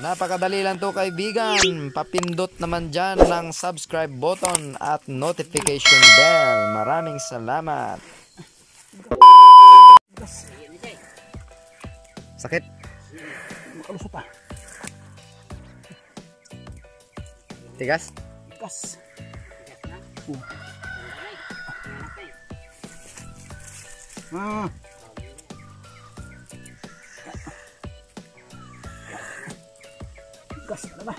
Napakadali lang to kaibigan. Papindot naman dyan ng subscribe button at notification bell. Maraming salamat. Sakit? Makalusot pa. Tigas? Gas. Ah. Gas na ba?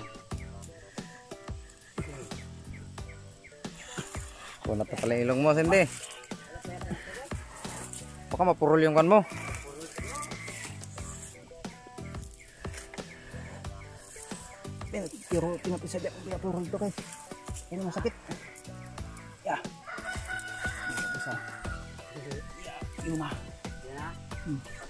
Kunat na pala yung ilong mo, Cindy. Baka mapurol yung kan mo. Pero pero pinapisadya ko kaya puro ito kay. Yan ang masakit. Ya. Ito sa. Ya, yuma. Hmm.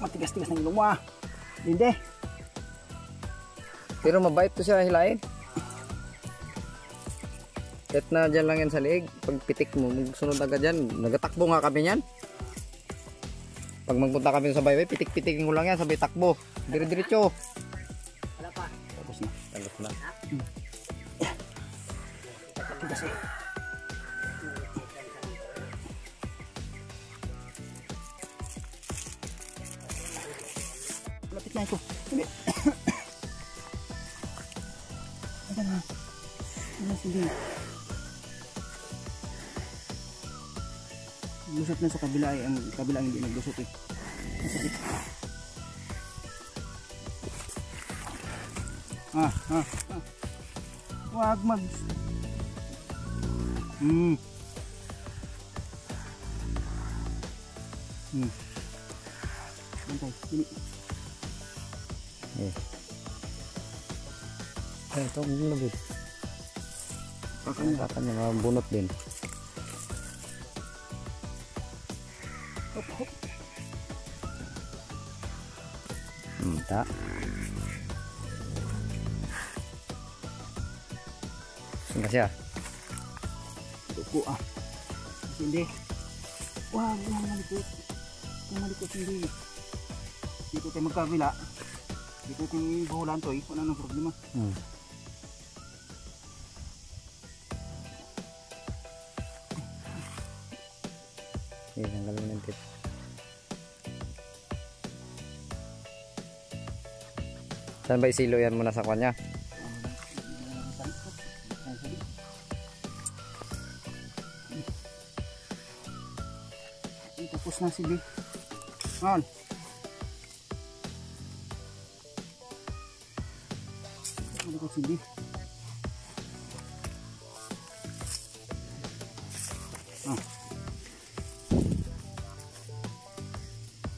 Matigas-tigas ng ilong mo ah. Hindi. Pero mabait to siya hilain. Kahit na dyan lang yan sa liig, pag pitik mo, magsunod agad dyan. Nagatakbo nga kami yan. Pag magpunta kami sa baybay, pitik-pitikin ko lang yan, sabay takbo. Dire-diretso. Tapos na. Tapos na. Tigas eh. Ano na? Ano sige? Lusot na sa kabila ay ang kabila hindi naglusot eh. Masakit. Ah, ah, ah. Huwag mag... Hmm. Hmm. Bantay, dili. Eh. Ay, ito, ang labit. Pakan Ang kanya, mga bunot din. Hop, hop. Hmm, ta. Saan ka siya? Duko ah. Kasi hindi. Wag lang malikot. Kung malikot hindi. Dito tayo magkabila. Dito tayo buhulan to eh. Wala nang problema. Hmm. Tip. Saan ba isilo yan muna sa kanya? Tapos na si B. Ngon. Malikot si B.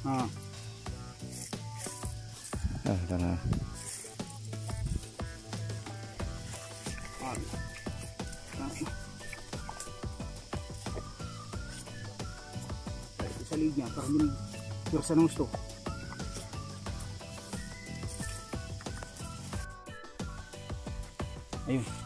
Ah. Ah, ito na. Ah. Ah. Ito sa lead niya para hindi pwersa ng gusto. Ayun.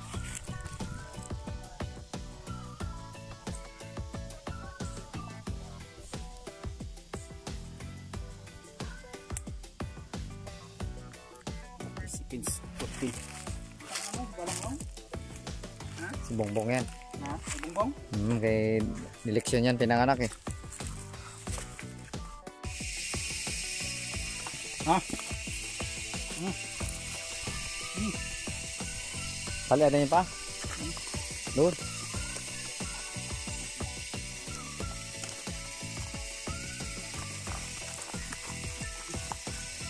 Seconds. 14. Ano? Balang mo? Si Bongbong yan. Ha? Bongbong? Hmm, kay eleksyon yan pinanganak eh. Ha? Pali, ano yun pa? Doon.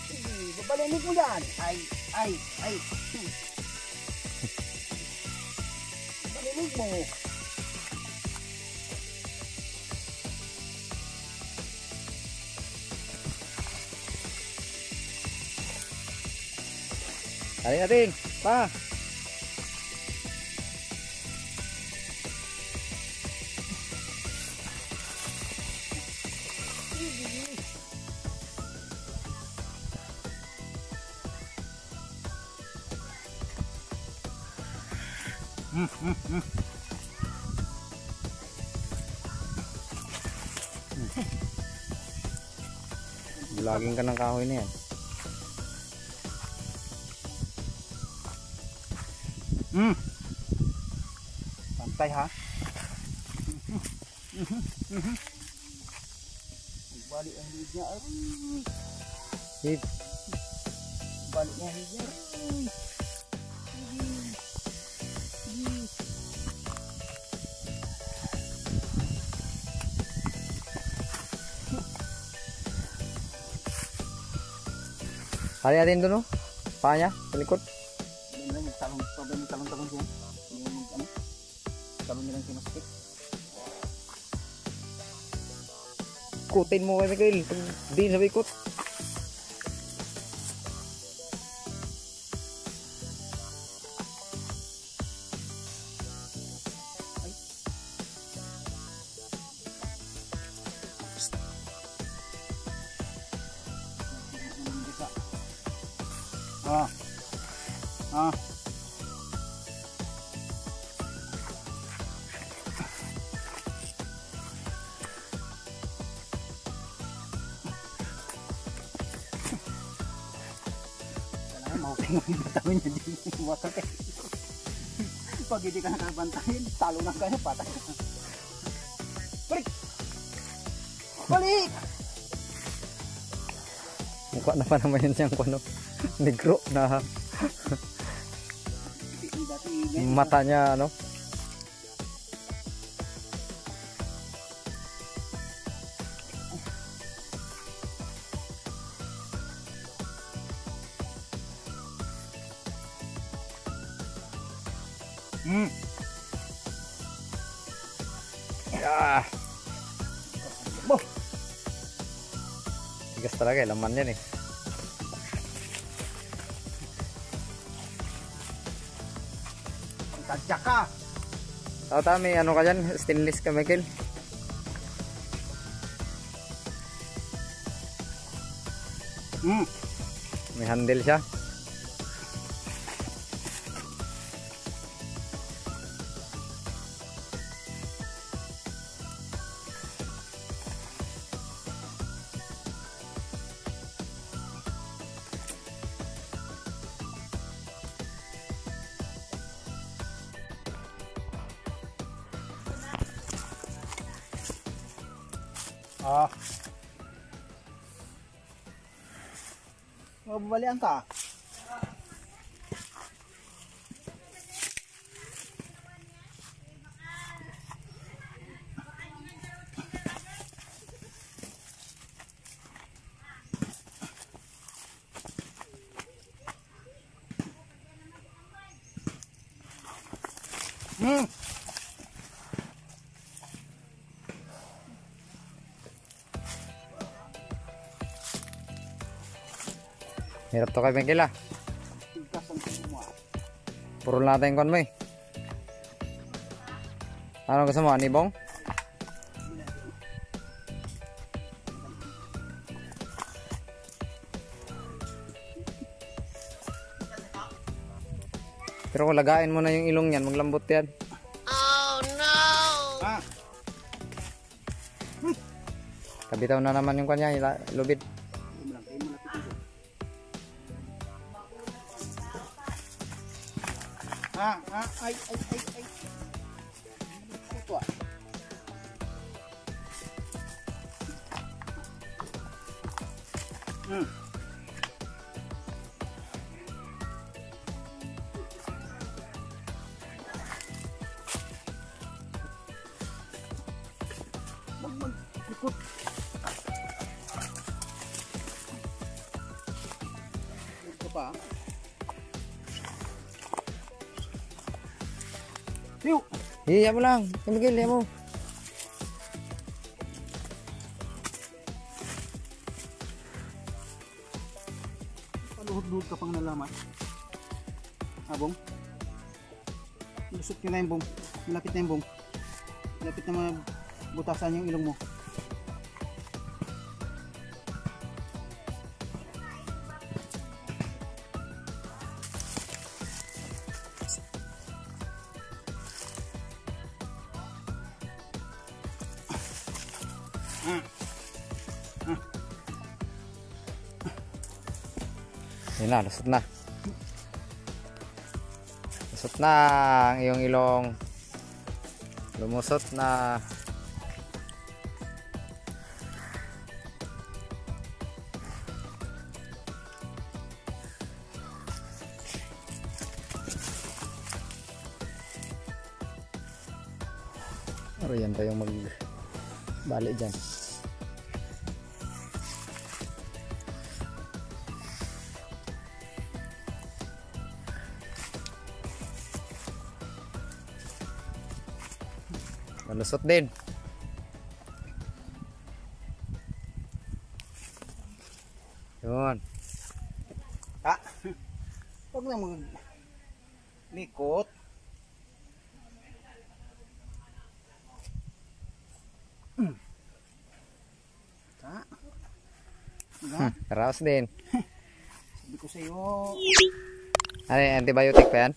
Sige, babalinig mo yan. Ay, ay, ay. Babalinig mo. Tali natin. Pa. Laging ka ng kahoy na yan. Mm. Pantay ha. Balik ang liit niya. Balik ang liit niya. Kali natin doon, no? Paa niya, sa likod. Yan lang, talong, talong, talong, talong siya. Yung ano, talong nilang sinastik. Kutin mo kay Miguel. Pag di sa ikot. Ah. Mo yung batawin niya dito. Water ka. Pag hindi ka nakabantayin, talo na kayo, patay ka. Balik! Balik! Mukha na pa naman yun siyang kuno. Negro na Dati, ganyan. mata niya, ano? Hmm. Ah! Boh! Tigas talaga, eh. laman yan Tadya ka! Tao ta, may ano ka dyan? Stainless ka, Michael. Hmm. May handle siya. Ah. Mababalian ka. Hmm. Hirap to kay Michael ah. Puro natin kon mo eh. Ano gusto mo? Anibong? Pero kung lagain mo na yung ilong yan, maglambot yan. Ah. Kabitaw na naman yung kanya, lubid. Hmm. Mag, mag, ikot. Ito pa. Tiyo! Hiya mo ka pang nalaman. Abong. Lusot nyo na yung bong. Malapit na yung bong. Malapit na mabutasan yung ilong mo. Ah. Yun na, lusot na. Lusot na ang iyong ilong. Lumusot na. Pero yan pa yung mag bali dyan. Malusot din. Yun. Ah, huwag na mag likot. Hmm. Ah. Diba? Hmm, Karaos din. Sabi ko sa iyo, Ano antibiotic pa yan?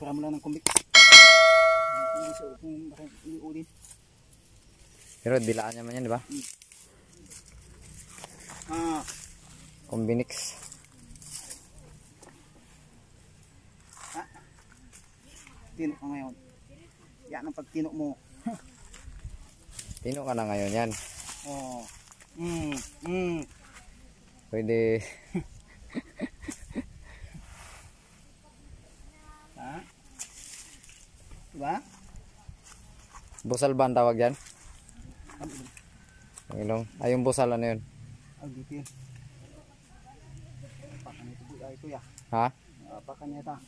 para mo lang ng kumbik. Sa kung baka hindi ulit. Pero dilaan naman yan, di ba? Ah, Combinix. tino ka ngayon. Yan ang pagtino mo. Tino ka na ngayon yan. Oh. Mm, mm. Pwede. Ha? Diba? Busal ba ang tawag yan? Yun? Ang ilong. Ay, yung busal ano yun? Ang detail. Pakan ito po ay kuya. Ha? Pakan ta.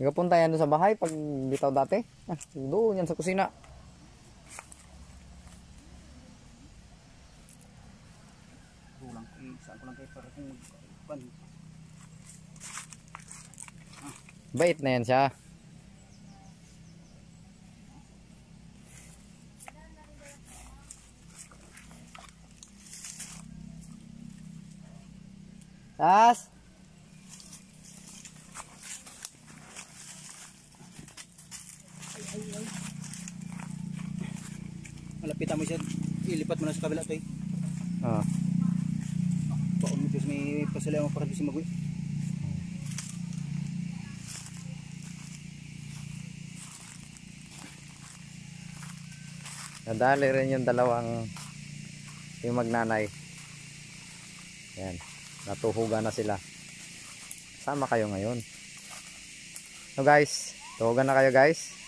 Nagapunta yan doon sa bahay pag bitaw dati. Ah, doon yan sa kusina. Kulang ko. Saan ko lang kayo para kung Bait na yan siya. Tas. Malapitan mo siya. Ilipat mo na sa kabila to eh. Oh. Paon mo Diyos may pasalayan mo para di si Magoy. Nadali rin yung dalawang yung magnanay. Yan. Natuhugan na sila. Sama kayo ngayon. So guys, tuhugan na kayo guys.